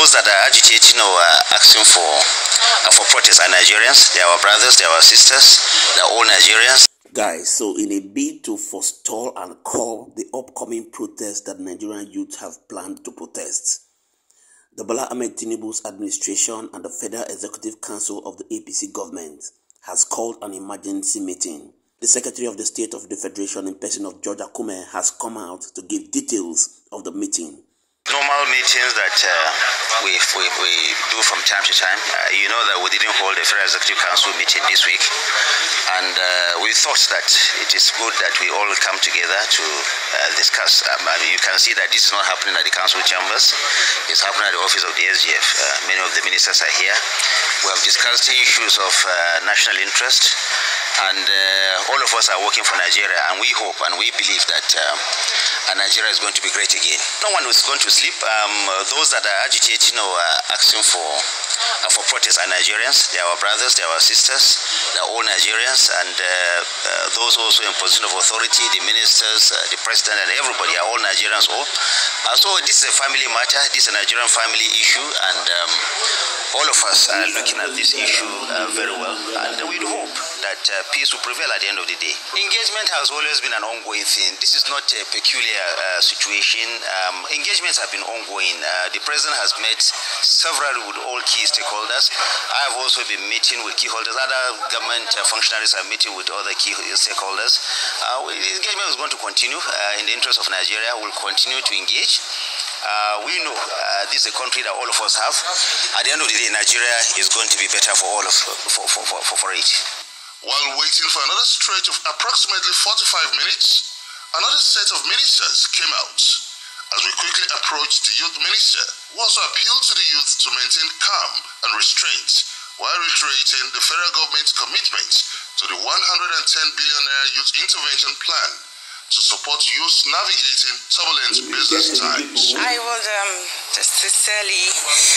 those that are agitating or asking for uh, for protest are Nigerians. They are our brothers, they are our sisters, they are all Nigerians. Guys, so in a bid to forestall and curb the upcoming protests that Nigerian youth have planned to protest, the Bola Ahmed Tinubu's administration and the Federal Executive Council of the APC government has called an emergency meeting. The Secretary of the State of the Federation in person of George Akume has come out to give details of the meeting. Normal meetings that uh, we, we, we do from time to time. Uh, you know that we didn't hold a Federal Executive Council meeting this week, and uh, we thought that it is good that we all come together to uh, discuss. Um, I mean, you can see that this is not happening at the council chambers, it's happening at the office of the SGF. Uh, many of the ministers are here. We have discussed issues of uh, national interest, and all of us are working for Nigeria, and we hope and we believe that and Nigeria is going to be great again. No one is going to sleep. Um, those that are agitating or asking for uh, for protest are Nigerians. They are our brothers, they are our sisters, they are all Nigerians, and uh, uh, those also in position of authority, the ministers, the president, and everybody are all Nigerians. All. so this is a family matter. This is a Nigerian family issue, and um, all of us are looking at this issue very well, and we hope that uh, peace will prevail at the end of the day. Engagement has always been an ongoing thing. This is not a peculiar uh, situation. Um, engagements have been ongoing. Uh, the president has met several with all key stakeholders. I have also been meeting with key holders. Other government functionaries are meeting with other key stakeholders. engagement is going to continue in the interest of Nigeria. We'll continue to engage. Uh, we know uh, this is a country that all of us have. At the end of the day, Nigeria is going to be better for all of for, for, for, for it. While waiting for another stretch of approximately 45 minutes, another set of ministers came out. As we quickly approached the youth minister, who also appealed to the youth to maintain calm and restraint while reiterating the federal government's commitment to the 110 billion naira youth intervention plan to support youth navigating turbulent business times. I would um, just sincerely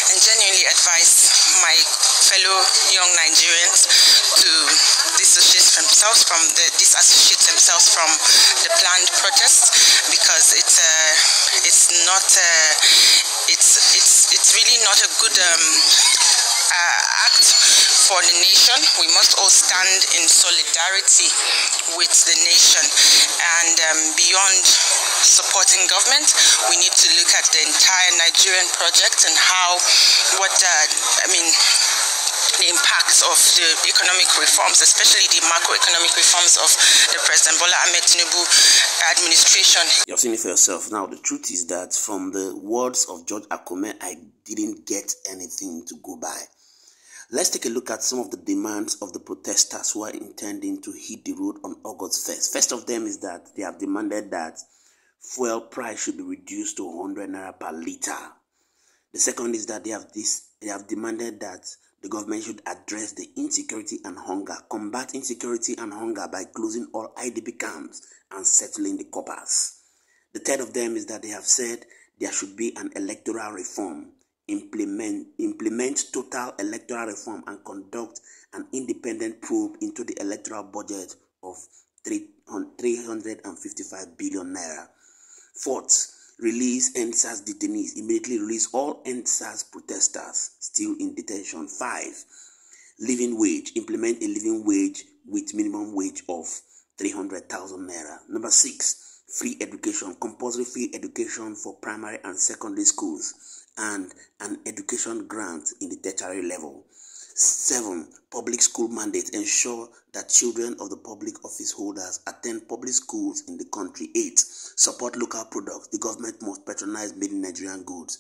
and genuinely advise my fellow young Nigerians to dissociate themselves from the disassociate themselves from the planned protest because it's uh, it's not uh, it's it's it's really not a good um, uh, act for the nation. We must all stand in solidarity with the nation. Um, beyond supporting government, we need to look at the entire Nigerian project and how, what, uh, I mean, the impacts of the economic reforms, especially the macroeconomic reforms of the President Bola Ahmed Tinubu administration. You've seen it for yourself. Now, the truth is that from the words of George Akume, I didn't get anything to go by. Let's take a look at some of the demands of the protesters who are intending to hit the road on August 1st. First of them is that they have demanded that fuel price should be reduced to 100 naira per liter. The second is that they have this they have demanded that the government should address the insecurity and hunger, combat insecurity and hunger by closing all IDP camps and settling the coppers. The third of them is that they have said there should be an electoral reform implement, implement total electoral reform and conduct an independent probe into the electoral budget of 355 billion naira. Fourth, release EndSARS detainees. Immediately release all EndSARS protesters still in detention. Five, living wage. Implement a living wage with minimum wage of 300,000 naira. Number six, free education. Compulsory free education for primary and secondary schools and an education grant in the tertiary level. 7. Public school mandate ensure that children of the public office holders attend public schools in the country. 8. Support local products. The government must patronize made in Nigerian goods.